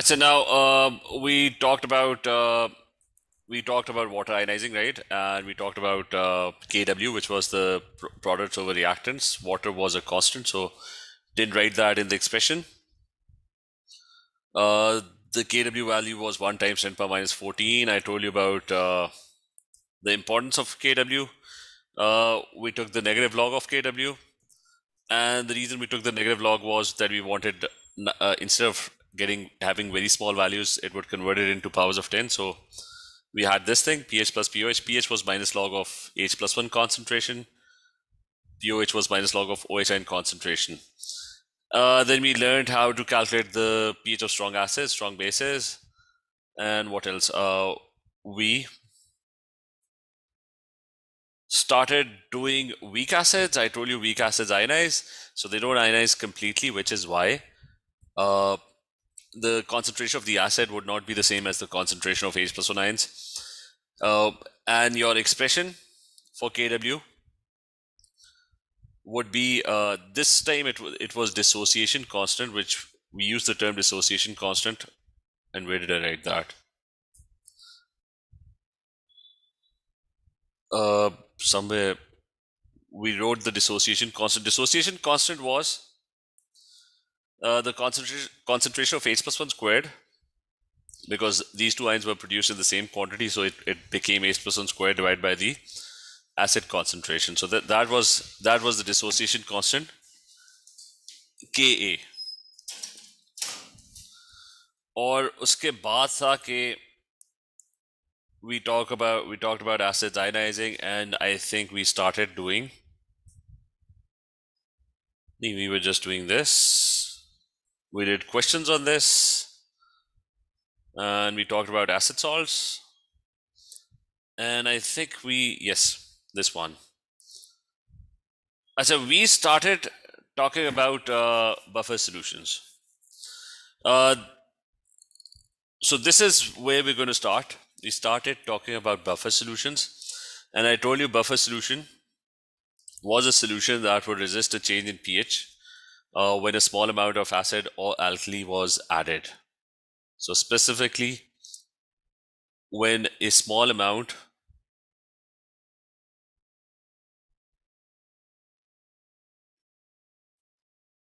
So now um, we talked about uh, we talked about water ionizing, right? And we talked about uh, Kw, which was the pr products over reactants. Water was a constant, so didn't write that in the expression. Uh, the Kw value was 1 times 10 power minus 14. I told you about uh, the importance of Kw. Uh, we took the negative log of Kw. And the reason we took the negative log was that we wanted, uh, instead of getting having very small values, it would convert it into powers of 10. So we had this thing, pH plus POH. pH was minus log of H plus 1 concentration. POH was minus log of OH ion concentration. Uh, then we learned how to calculate the pH of strong acids, strong bases, and what else? Uh, we started doing weak acids. I told you weak acids ionize, so they don't ionize completely, which is why uh, the concentration of the acid would not be the same as the concentration of H plus 1 ions. Uh, and your expression for Kw would be uh, this time it, it was dissociation constant, which we use the term dissociation constant. And where did I write that? Uh, somewhere we wrote the dissociation constant. Dissociation constant was uh, the concentration concentration of H plus 1 squared because these two ions were produced in the same quantity so it, it became H plus 1 squared divided by the acid concentration so that that was that was the dissociation constant Ka और उसके बाद था कि we talk about we talked about acids ionizing and I think we started doing we were just doing this we did questions on this and we talked about acid salts. And I think we yes this one. So we started talking about uh, buffer solutions. Uh, so this is where we're going to start. We started talking about buffer solutions. And I told you buffer solution was a solution that would resist a change in pH uh, when a small amount of acid or alkali was added. So specifically, when a small amount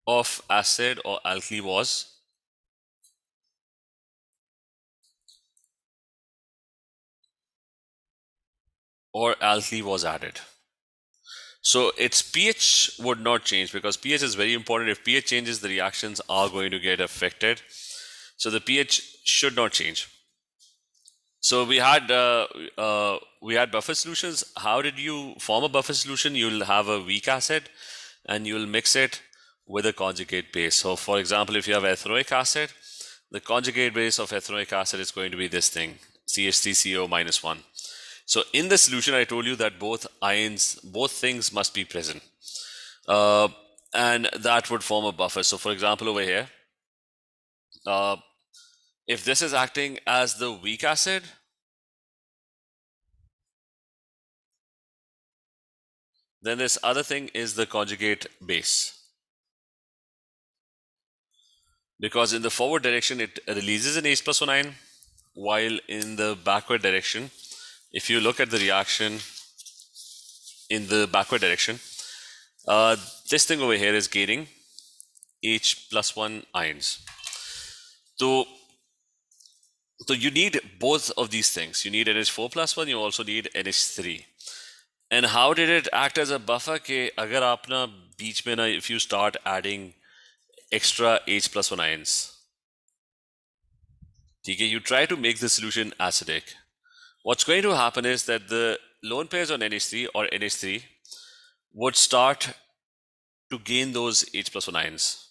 of acid or alkali was or alkali was added. So its pH would not change because pH is very important. If pH changes, the reactions are going to get affected. So the pH should not change. So we had uh, uh, we had buffer solutions. How did you form a buffer solution? You'll have a weak acid and you'll mix it with a conjugate base. So for example, if you have ethanoic acid, the conjugate base of ethanoic acid is going to be this thing, CH3CO minus 1. So in the solution, I told you that both ions, both things must be present. Uh, and that would form a buffer. So for example, over here, uh, if this is acting as the weak acid, then this other thing is the conjugate base. Because in the forward direction, it releases an H plus 1 ion, while in the backward direction, if you look at the reaction in the backward direction, uh, this thing over here is gaining H plus 1 ions. So, so you need both of these things. You need NH4 plus 1, you also need NH3. And how did it act as a buffer? Ke agar beach mein na, if you start adding extra H plus 1 ions, okay, you try to make the solution acidic what's going to happen is that the lone pairs on NH3 or NH3 would start to gain those H plus 1 ions.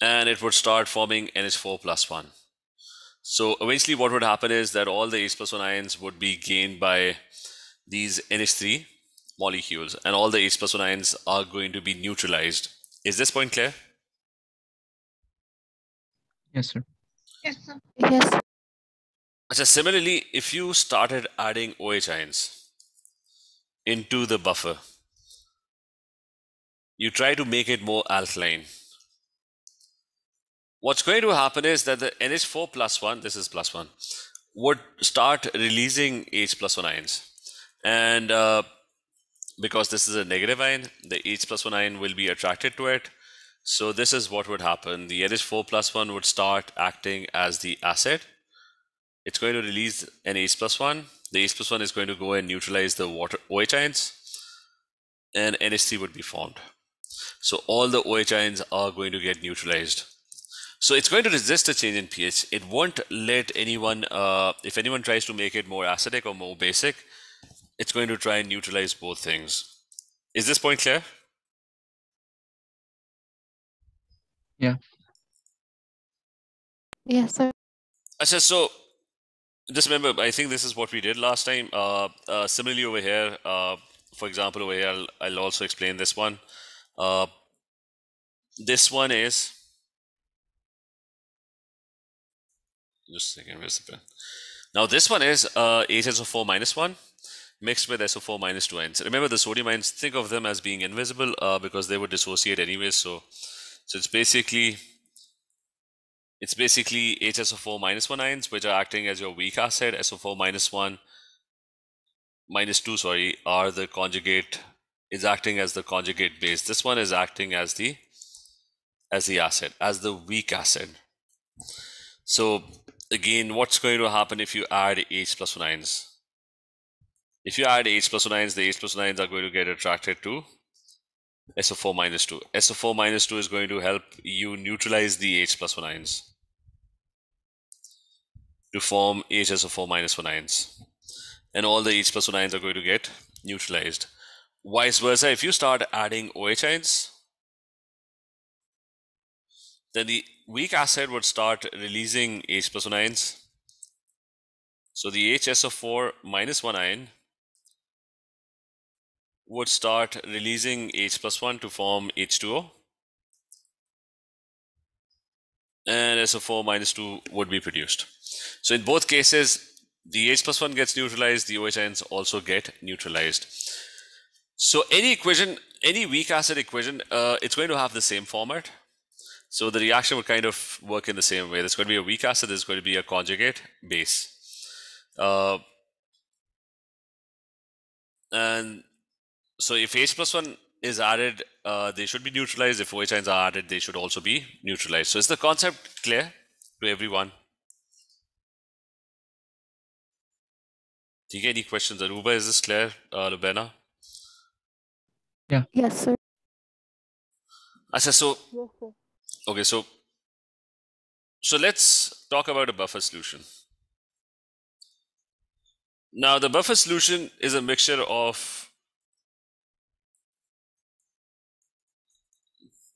And it would start forming NH4 plus 1. So eventually what would happen is that all the H plus 1 ions would be gained by these NH3 molecules and all the H plus 1 ions are going to be neutralized. Is this point clear? Yes, sir. Yes, sir. Yes. So similarly, if you started adding OH ions into the buffer, you try to make it more alkaline. what's going to happen is that the NH4 plus 1, this is plus 1, would start releasing H plus 1 ions. And uh, because this is a negative ion, the H plus 1 ion will be attracted to it. So this is what would happen. The NH4 plus 1 would start acting as the acid. It's going to release an H plus 1. The H plus 1 is going to go and neutralize the water OH ions and NH3 would be formed. So all the OH ions are going to get neutralized. So it's going to resist a change in pH. It won't let anyone, uh, if anyone tries to make it more acidic or more basic, it's going to try and neutralize both things. Is this point clear? Yes, sir. Achha, so just remember, I think this is what we did last time. Uh, uh, similarly over here, uh, for example, over here, I'll, I'll also explain this one. Uh, this one is, just a second, where's the pen? Now this one is uh, HSO4 minus 1 mixed with SO4 minus 2 ions. Remember the sodium ions, think of them as being invisible uh, because they would dissociate anyway. So, so it's basically it's basically HSO4 minus 1 ions which are acting as your weak acid. SO4 minus 1 minus 2 sorry are the conjugate is acting as the conjugate base. This one is acting as the as the acid, as the weak acid. So again, what's going to happen if you add H plus 1 ions? If you add H plus 1 ions, the H plus 1 ions are going to get attracted to SO4 minus 2. SO4 minus 2 is going to help you neutralize the H plus 1 ions to form HSO4 minus 1 ions. And all the H plus 1 ions are going to get neutralized. Vice versa, if you start adding OH ions, then the weak acid would start releasing H plus 1 ions. So the HSO4 minus 1 ion would start releasing H plus 1 to form H2O. And SO4 minus 2 would be produced. So in both cases, the H plus 1 gets neutralized, the OH ions also get neutralized. So any equation, any weak acid equation, uh, it's going to have the same format. So the reaction would kind of work in the same way. There's going to be a weak acid, there's going to be a conjugate base. Uh, and so if H plus 1 is added, uh, they should be neutralized. If OH ions are added, they should also be neutralized. So is the concept clear to everyone? Do you get any questions? Aruba, is this clear? Uh, Lubena? Yes, sir. Asa, so, Yes, sir. okay, so, so let's talk about a buffer solution. Now, the buffer solution is a mixture of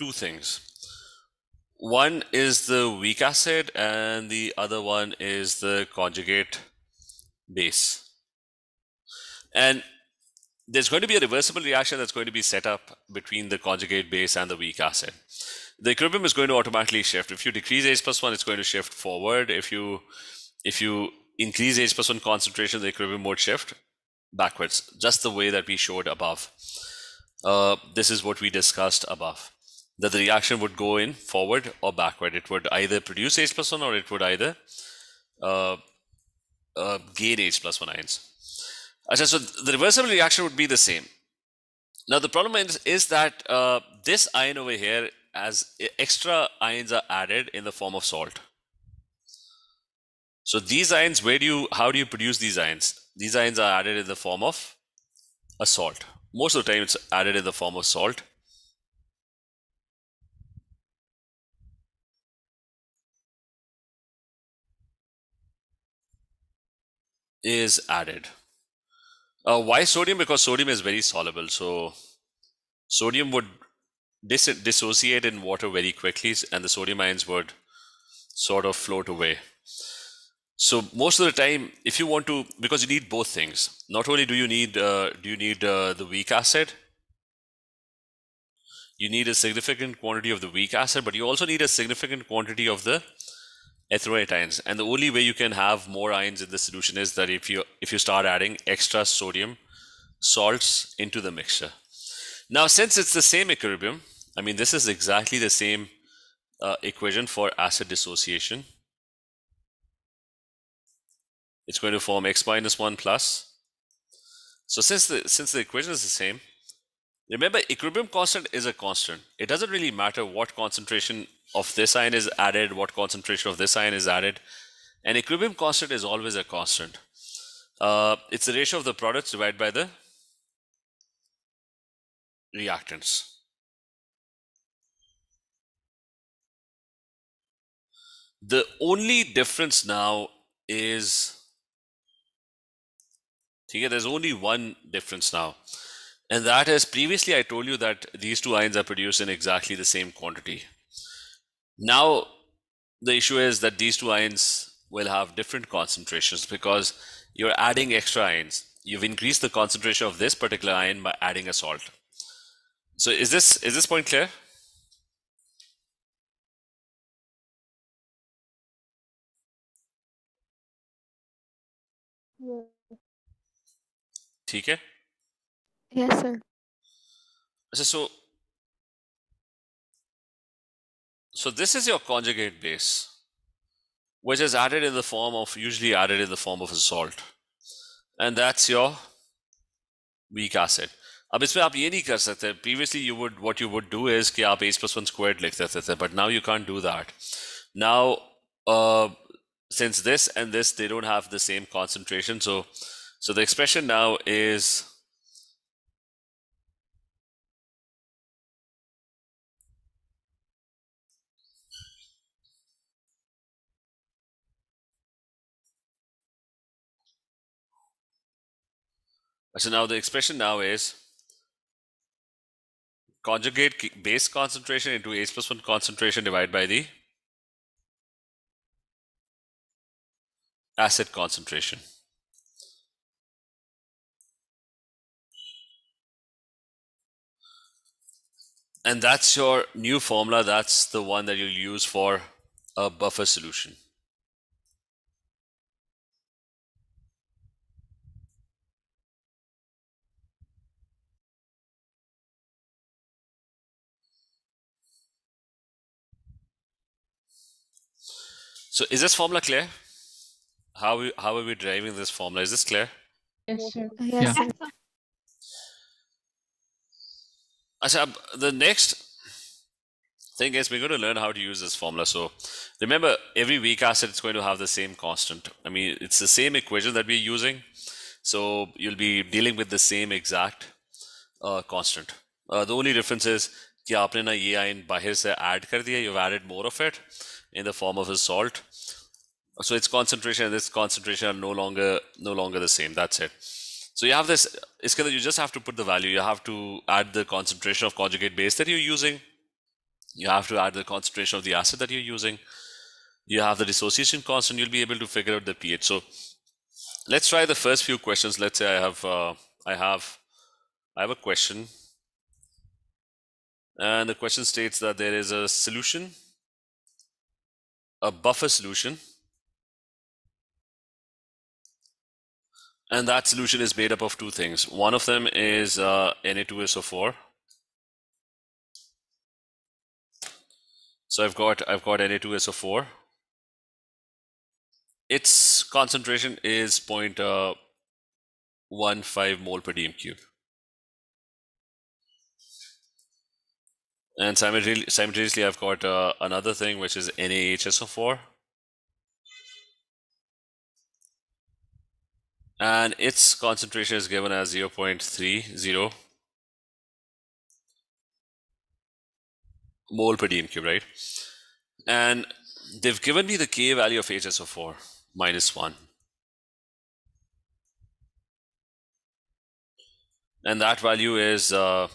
two things. One is the weak acid, and the other one is the conjugate base. And there's going to be a reversible reaction that's going to be set up between the conjugate base and the weak acid. The equilibrium is going to automatically shift. If you decrease H plus one, it's going to shift forward. If you if you increase H plus one concentration, the equilibrium would shift backwards, just the way that we showed above. Uh, this is what we discussed above. That the reaction would go in forward or backward. It would either produce H plus one or it would either uh, uh, gain H plus one ions. Achha, so the reversible reaction would be the same. Now the problem is, is that uh, this ion over here, as extra ions are added in the form of salt. So these ions, where do you, how do you produce these ions? These ions are added in the form of a salt. Most of the time, it's added in the form of salt. Is added. Uh, why sodium? Because sodium is very soluble. So sodium would dis- dissociate in water very quickly, and the sodium ions would sort of float away. So most of the time, if you want to, because you need both things. Not only do you need uh, do you need uh, the weak acid, you need a significant quantity of the weak acid, but you also need a significant quantity of the ethanoate ions. And the only way you can have more ions in the solution is that if you if you start adding extra sodium salts into the mixture. Now, since it's the same equilibrium, I mean this is exactly the same uh, equation for acid dissociation. It's going to form x minus 1 plus. So since the, since the equation is the same, remember equilibrium constant is a constant. It doesn't really matter what concentration of this ion is added, what concentration of this ion is added. An equilibrium constant is always a constant. Uh, it's the ratio of the products divided by the reactants. The only difference now is Okay, there's only one difference now. And that is previously I told you that these two ions are produced in exactly the same quantity. Now the issue is that these two ions will have different concentrations because you're adding extra ions. You've increased the concentration of this particular ion by adding a salt. So is this is this point clear? Yeah. ठीक है Yes, sir. So, so, so this is your conjugate base, which is added in the form of, usually added in the form of a salt. And that's your weak acid. अब इसमें आप ये नहीं कर सकते previously you would what you would do is कि आप H plus 1 squared लिख देते थे but now you can't do that now uh, since this and this they don't have the same concentration so so the expression now is So now the expression now is conjugate base concentration into H plus 1 concentration divided by the acid concentration. And that's your new formula. That's the one that you'll use for a buffer solution. So is this formula clear? How we, how are we deriving this formula? Is this clear? Yes, sir. Yes, Yeah. sir. Acha, ab- the next thing is we're going to learn how to use this formula. So remember, every weak acid is going to have the same constant. I mean, it's the same equation that we're using. So you'll be dealing with the same exact uh, constant. Uh, the only difference is कि आपने ना ये ion बाहर से add कर दिया, you've added more of it in the form of a salt. So its concentration and this concentration are no longer no longer the same. That's it. So you have this. It's of you just have to put the value. You have to add the concentration of conjugate base that you're using. You have to add the concentration of the acid that you're using. You have the dissociation constant. You'll be able to figure out the pH. So let's try the first few questions. Let's say I have uh, I have I have a question, and the question states that there is a solution, a buffer solution And that solution is made up of two things. One of them is uh, Na2SO4. So I've got I've got Na2SO4. Its concentration is 0.15 mole per dm cube. And simultaneously, I've got uh, another thing which is NaHSO4. and its concentration is given as 0.30 mole per dm cube, right? And they've given me the K value of HSO4 minus 1. And that value is uh,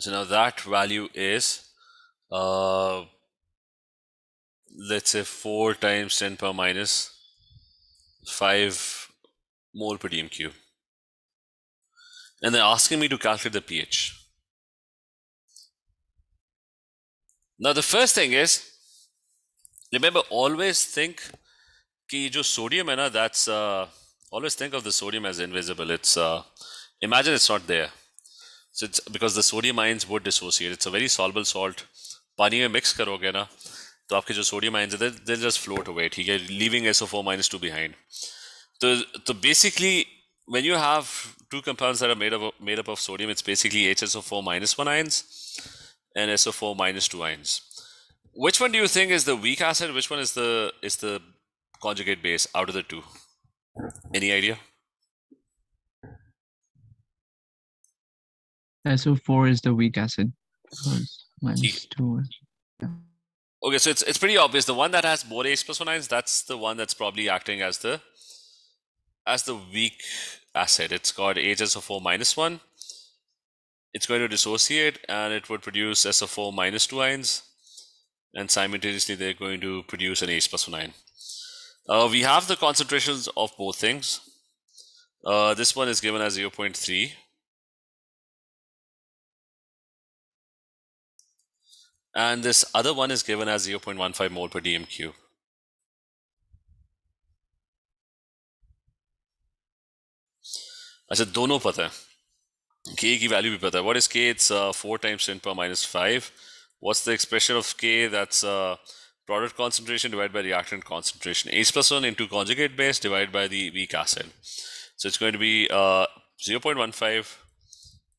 so now that value is uh, let's say 4 times 10 per minus 5 mole per dm cube. And they're asking me to calculate the pH. Now, the first thing is, remember, always think कि जो sodium है ना, that's, uh, always think of the sodium as invisible. It's, uh, imagine it's not there. So it's because the sodium ions would dissociate. It's a very soluble salt. पानी में mix करोगे ना तो आपके जो sodium ions है they'll just float away ठीक है leaving SO4 minus 2 behind. So, so basically when you have two compounds that are made up of, made up of sodium it's basically HSO4 minus 1 ions and SO4 minus 2 ions. Which one do you think is the weak acid? Which one is the is the conjugate base out of the two? Any idea? SO4 is the weak acid. Minus two. Okay, so it's it's pretty obvious. The one that has more H plus one ions, that's the one that's probably acting as the as the weak acid. It's got HSO4 minus one. It's going to dissociate and it would produce SO4 minus two ions, and simultaneously they're going to produce an H plus one ion. Uh, we have the concentrations of both things. Uh, this one is given as 0.3 and this other one is given as 0.15 mole per dm cube. अच्छा दोनों पता है k की value भी पता है what is k it's uh, 4 times 10 per minus 5 what's the expression of k that's uh, product concentration divided by reactant concentration h plus 1 into conjugate base divided by the weak acid so it's going to be uh, 0.15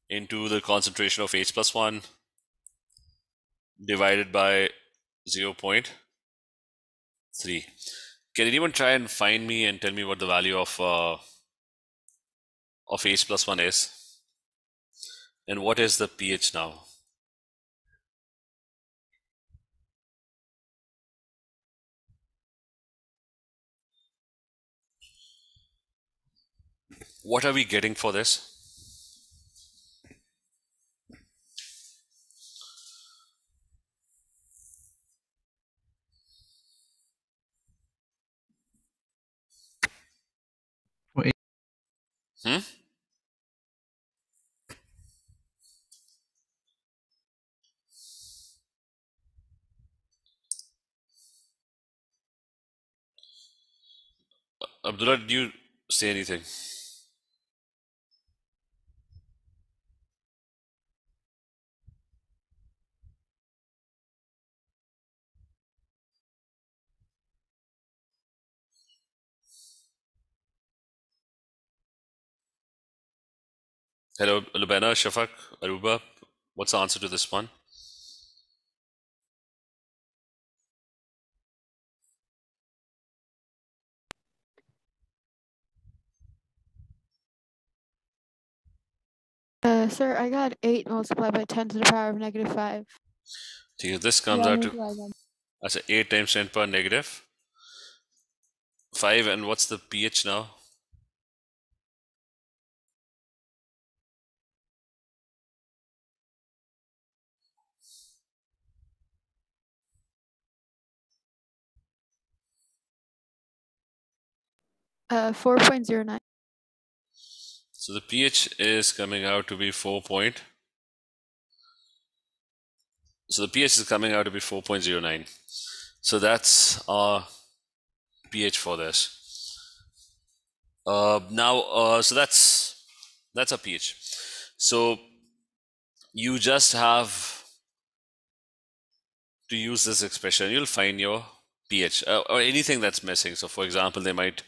into the concentration of h plus 1 divided by 0.3. Can anyone try and find me and tell me what the value of uh, of H plus 1 is? And what is the pH now? What are we getting for this? Hmm? Abdullah, did you say anything? Hello, Lubena, Shafak, Aruba. What's the answer to this one? Uh, sir, I got 8 multiplied by 10 to the power of negative 5. This comes yeah, out to that's 8 times 10 to the power negative 5. And what's the pH now? Uh, 4.09. So the pH is coming out to be 4 point. So the pH is coming out to be 4.09. So that's our pH for this. Uh, now, uh, so that's that's a pH. So you just have to use this expression. You'll find your pH uh, or anything that's missing. So, for example, they might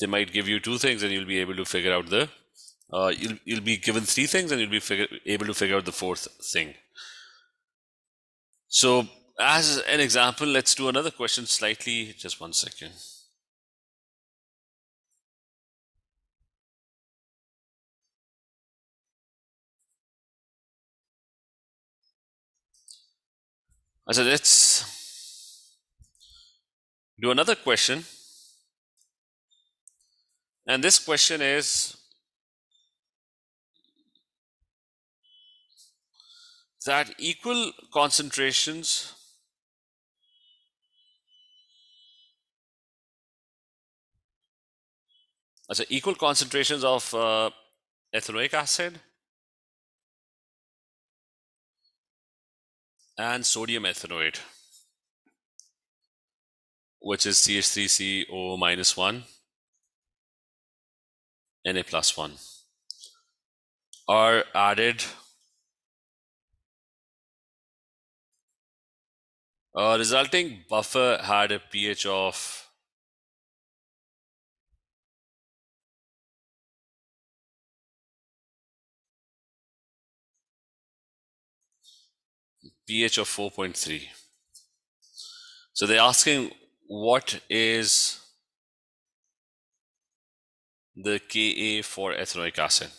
they might give you two things, and you'll be able to figure out the uh, you'll you'll be given three things, and you'll be figure, able to figure out the fourth thing. So, as an example, let's do another question. Slightly, just one second. So let's do another question. And this question is that equal concentrations so equal concentrations of uh, ethanoic acid and sodium ethanoate which is CH3CO minus 1 na plus 1 are added. Uh, resulting buffer had a ph of ph of 4.3 so they're asking what is the Ka for ethanoic acid.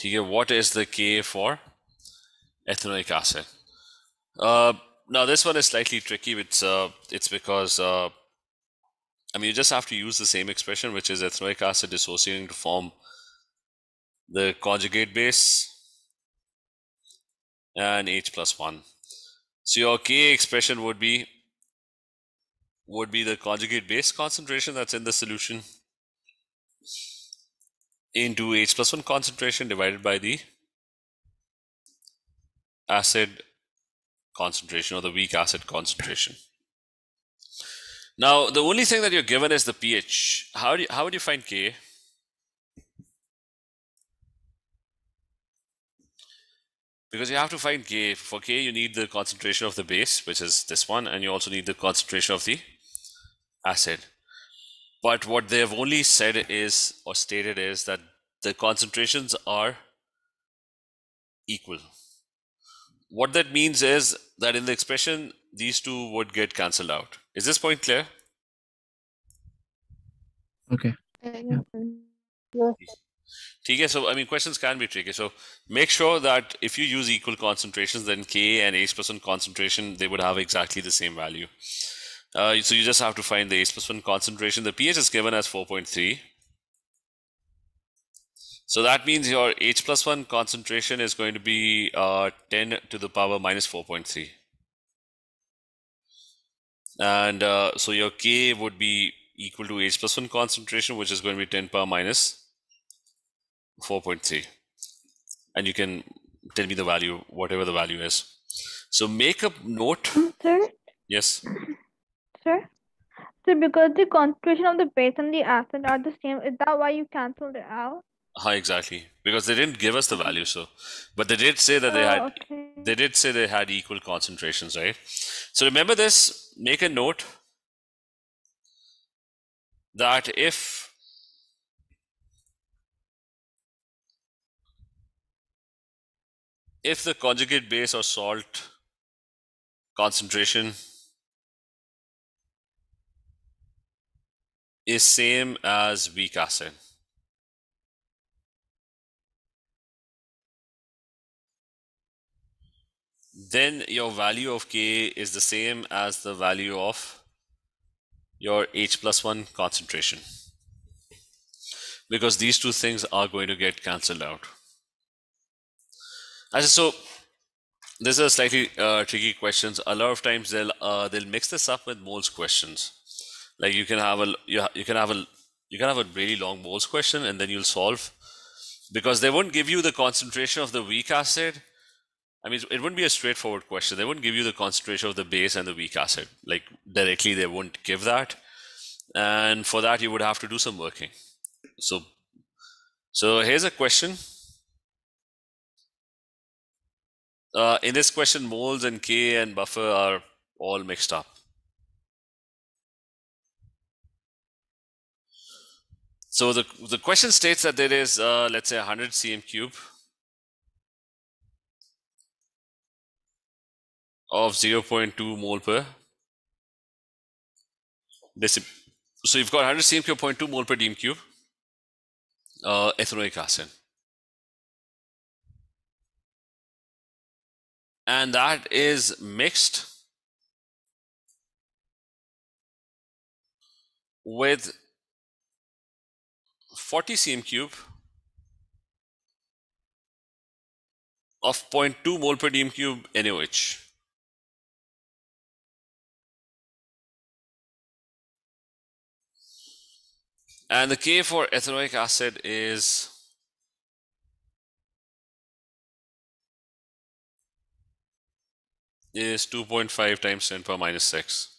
ठीक है what is the Ka for ethanoic acid? Uh, now this one is slightly tricky. It's uh, it's because uh, I mean you just have to use the same expression, which is ethanoic acid dissociating to form the conjugate base and H plus one. So your Ka expression would be would be the conjugate base concentration that's in the solution into H plus 1 concentration divided by the acid concentration or the weak acid concentration. Now, the only thing that you're given is the pH. How, do you, how would you find Ka? Because you have to find k. For k, you need the concentration of the base, which is this one, and you also need the concentration of the acid. But what they have only said is, or stated is, that the concentrations are equal. What that means is that in the expression, these two would get cancelled out. Is this point clear? Okay. Yeah. Okay, so I mean, questions can be tricky. So make sure that if you use equal concentrations, then K and H plus one concentration, they would have exactly the same value. Uh, so you just have to find the H plus one concentration. The pH is given as 4.3. So that means your H plus 1 concentration is going to be uh, 10 to the power minus 4.3. And uh, so your K would be equal to H plus 1 concentration, which is going to be 10 power minus 4.3. And you can tell me the value, whatever the value is. So make a note. Mm, sir, Yes. sir. So because the concentration of the base and the acid are the same, is that why you cancelled it out? Hi, exactly. Because they didn't give us the value, so but they did say that they Oh, had okay. they did say they had equal concentrations, right? So remember this, make a note that if if the conjugate base or salt concentration is same as weak acid then your value of K is the same as the value of your H plus 1 concentration. Because these two things are going to get cancelled out. So, this is a slightly uh, tricky questions. A lot of times they'll uh, they'll mix this up with moles questions. Like you can have a you, you can have a you can have a really long moles question and then you'll solve because they won't give you the concentration of the weak acid I mean, it wouldn't be a straightforward question. They wouldn't give you the concentration of the base and the weak acid. Like directly, they wouldn't give that. And for that, you would have to do some working. So, so here's a question. Uh, in this question, moles and K and buffer are all mixed up. So the the question states that there is, uh, let's say, 100 cm cube of 0.2 mole per decim. So you've got 100 cm cube, 0.2 mole per dm cube, uh, ethanoic acid. And that is mixed with 40 cm cube of 0.2 mole per dm cube NaOH. And the K for ethanoic acid is is 2.5 times 10 per minus 6.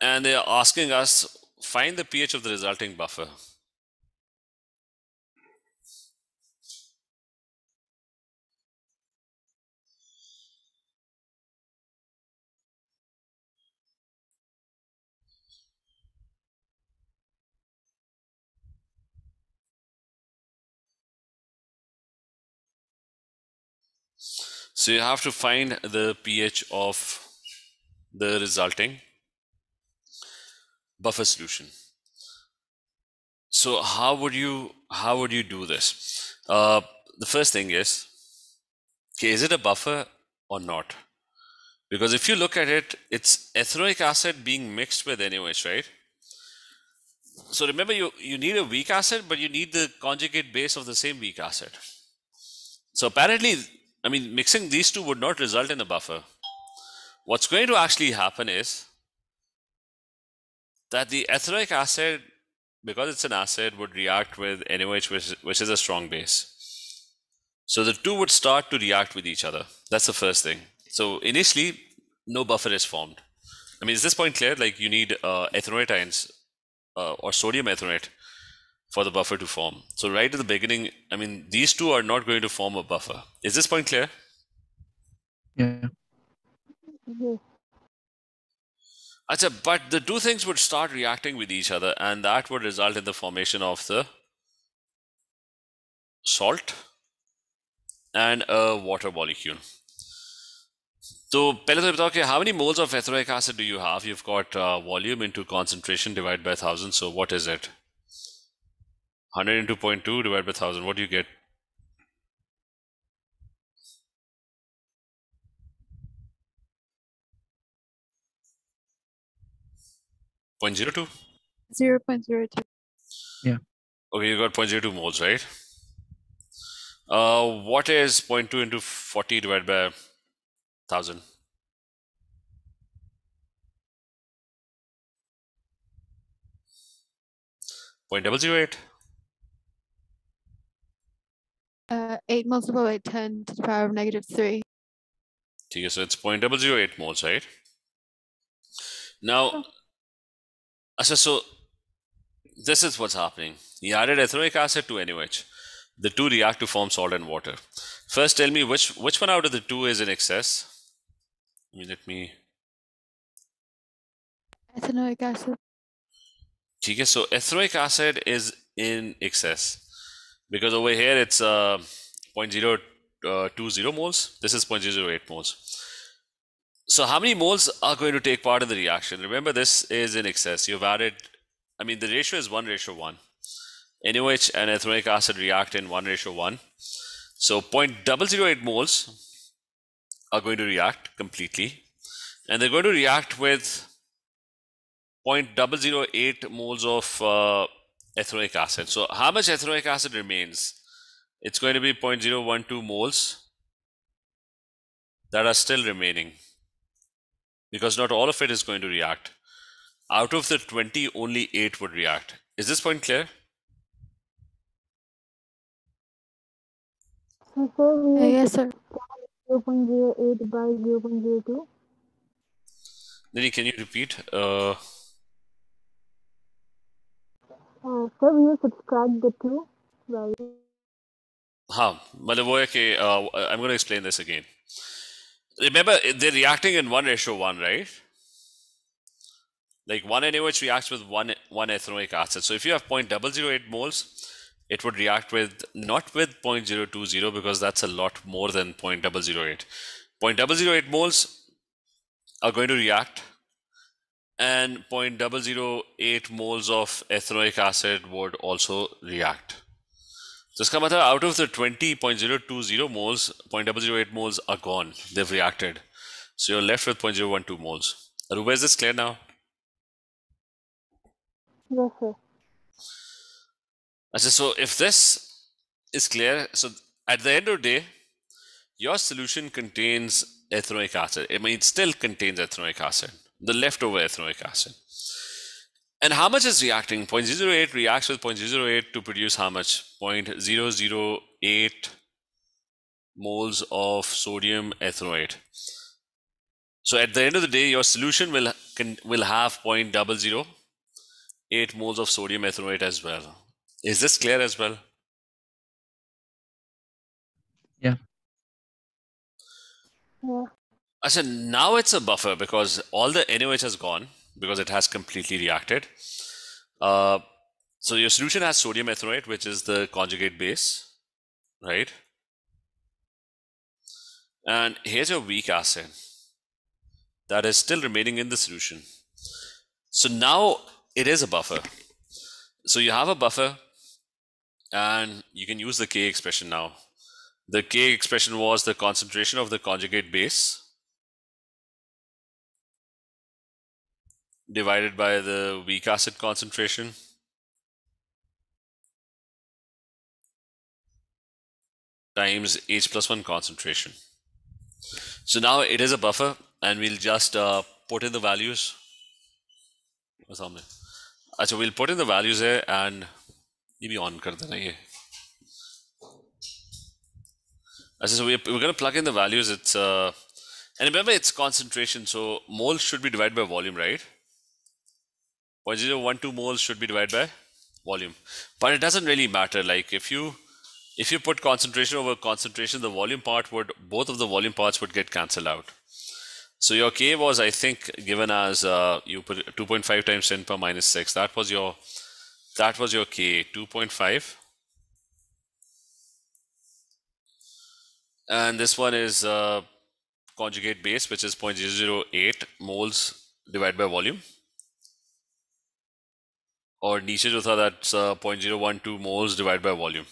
And they are asking us find the pH of the resulting buffer. So you have to find the pH of the resulting buffer solution. So how would you how would you do this? Uh, the first thing is, okay, is it a buffer or not? Because if you look at it, it's ethanoic acid being mixed with NaOH, right? So remember, you you need a weak acid, but you need the conjugate base of the same weak acid. So apparently, I mean, mixing these two would not result in a buffer. What's going to actually happen is that the ethanoic acid, because it's an acid, would react with NaOH, which, which is a strong base. So the two would start to react with each other. That's the first thing. So initially, no buffer is formed. I mean, is this point clear? Like you need uh, ethanoate ions uh, or sodium ethanoate for the buffer to form. So right at the beginning, I mean, these two are not going to form a buffer. Is this point clear? Yeah. Yes. Achha, but the two things would start reacting with each other, and that would result in the formation of the salt and a water molecule. So, पहले तो बताओ कि how many moles of ethanoic acid do you have? You've got uh, volume into concentration divided by 1000. So, what is it? 100 into 0.2 divided by 1000. What do you get? Point zero two. 0.02. Yeah. Okay, you got 0.02 moles, right? Uh, what is 0.2 into 40 divided by 1000? Point double zero eight. Uh, 8 multiplied by 10 to the power of negative 3. Okay, so it's 0.008 moles, right? Now, Asha, so this is what's happening. He added ethanoic acid to NaOH. The two react to form salt and water. First, tell me which which one out of the two is in excess. I mean, let me. Ethanoic acid. Okay, so ethanoic acid is in excess because over here it's uh, 0.020 moles. This is 0.008 moles. So how many moles are going to take part in the reaction? Remember, this is in excess. You've added, I mean, the ratio is 1 ratio 1. NaOH and ethanoic acid react in 1 ratio 1. So 0.008 moles are going to react completely. And they're going to react with 0.008 moles of uh, ethanoic acid. So how much ethanoic acid remains? It's going to be 0.012 moles that are still remaining because not all of it is going to react. Out of the 20, only 8 would react. Is this point clear? So, sir, Uh, we yes, sir. 0.08 by 0.02. Nini, can you repeat? Uh, Uh, sir, we will subtract the two values. हाँ मतलब वो है कि uh, I'm going to explain this again. Remember, they're reacting in one ratio one, right? Like one NaOH reacts with one one ethanoic acid. So if you have 0.008 moles, it would react with not with 0.020 because that's a lot more than 0.008. 0.008 moles are going to react, and 0.008 moles of ethanoic acid would also react. So इसका मतलब out of the 20.020 moles, 0.008 moles are gone. They've reacted. So you're left with 0.012 moles. Aruba, is this clear now? Yes, sir. Achha, so if this is clear, so at the end of the day, your solution contains ethanoic acid. I mean, it still contains ethanoic acid, the leftover ethanoic acid. And how much is reacting? 0.008 reacts with 0.008 to produce how much? 0.008 moles of sodium ethanoate. So at the end of the day, your solution will can, will have 0.008 moles of sodium ethanoate as well. Is this clear as well? Yeah. I said now it's a buffer because all the NaOH has gone because it has completely reacted. Uh, so your solution has sodium ethanoate, which is the conjugate base, right? And here's your weak acid that is still remaining in the solution. So now it is a buffer. So you have a buffer and you can use the K expression now. The K expression was the concentration of the conjugate base divided by the weak acid concentration. times H plus 1 concentration. So now it is a buffer and we'll just uh, put in the values. So we'll put in the values here and maybe on kar dena So we're, we're going to plug in the values. It's uh, And remember it's concentration. So moles should be divided by volume, right? 0.012 moles should be divided by volume but it doesn't really matter like if you if you put concentration over concentration the volume part would both of the volume parts would get cancelled out so your K was, I think, given as uh, you put 2.5 times 10 per minus 6. That was your that was your K, 2.5. And this one is uh, conjugate base, which is 0.008 moles divided by volume. और नीचे जो था that's uh, 0.012 moles divided by volume.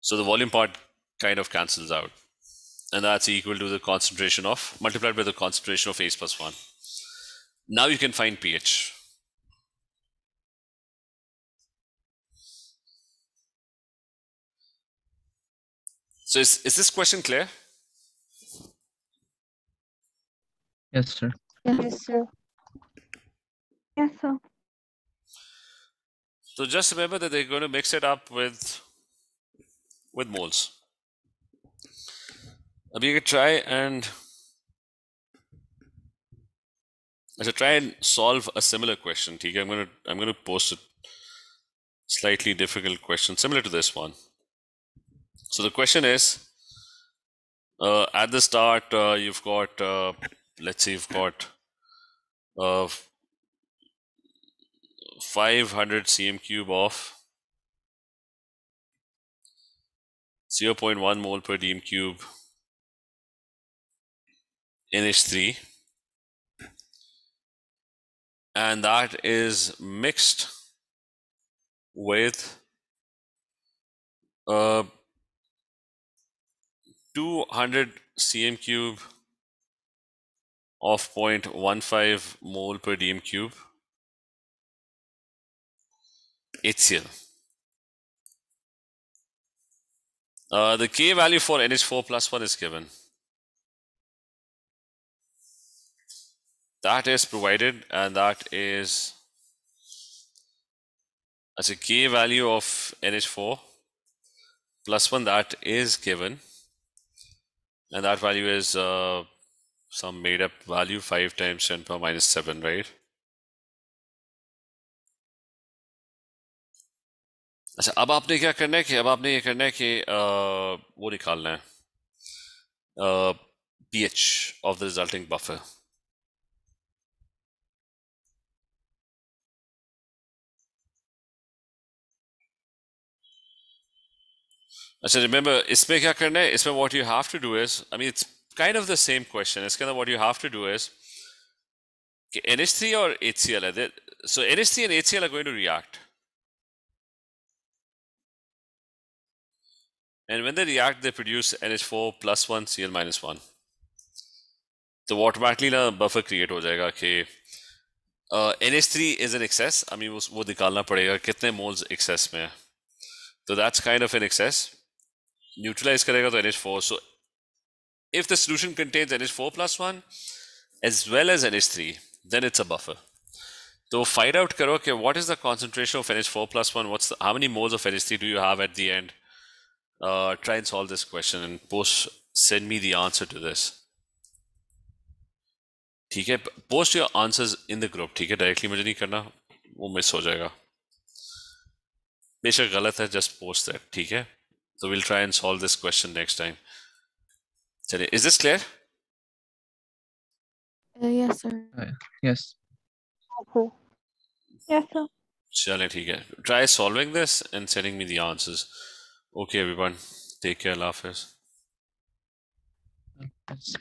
So the volume part kind of cancels out and that's equal to the concentration of multiplied by the concentration of H plus 1. Now you can find pH. So is, is this question clear? Yes, sir. Yes, sir. Yes, sir. So just remember that they're going to mix it up with with moles. Now um, you can try and I should try and solve a similar question. I'm going to I'm going to post a slightly difficult question similar to this one. So the question is, uh, at the start uh, you've got uh, let's say you've got uh, 500 cm cube of 0.1 mole per dm cube NH3 and that is mixed with uh, 200 cm cube of 0.15 mole per dm cube HCl. Uh, the K value for NH4 plus 1 is given. That is provided and that is as a K value of NH4 plus 1 that is given and that value is uh, some made up value 5 times 10 power minus 7 right अच्छा अब आपने क्या करना है कि अब आपने ये करना है कि अ, वो निकालना है pH of the resulting buffer अच्छा remember इसमें क्या करना है इसमें what you have to do is I mean it's kind of the same question इसके अंदर what you have to do is कि NH3 और HCl है they- so NH3 and HCl are going to react and when they react they produce NH4 plus 1 Cl minus 1 तो automatically ना buffer create हो जाएगा कि uh, NH3 is in excess I mean वो वो निकालना पड़ेगा कितने moles excess में है so that's kind of in excess neutralize karega to NH4. So if the solution contains NH4 plus 1 as well as NH3, then it's a buffer. So find out karo okay, what is the concentration of NH4 plus 1? What's the, how many moles of NH3 do you have at the end? Uh, try and solve this question and post send me the answer to this. ठीक है post your answers in the group ठीक है directly मुझे नहीं करना वो miss हो जाएगा बेशक गलत है just post that ठीक है so we'll try and solve this question next time. चलिए, Is this clear? Uh, yes, sir. Yes. Yes, sir. चलें ठीक है. Try solving this and sending me the answers. Okay, everyone. Take care. Yes.